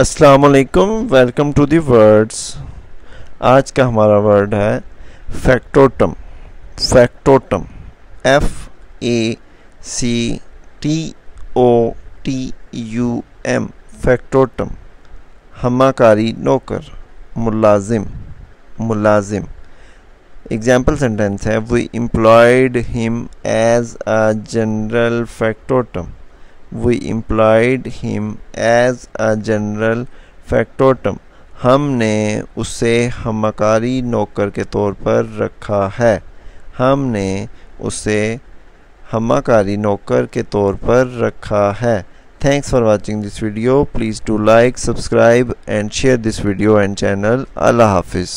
असलकुम welcome to the words आज का हमारा वर्ड है factotum factotum F A C T O T U M factotum हमाकारी नौकर, मुलाजिम मुलाजिम। एग्ज़ाम्पल सेंटेंस है we employed him as a general factotum we employed him as a general factotum. हमने उसे हमकारी नौकर के तौर पर रखा है। हमने उसे हमाकारी नौकर के तौर पर रखा है। Thanks for watching this video please do like subscribe and share this video and channel अल्लाह हाफिज़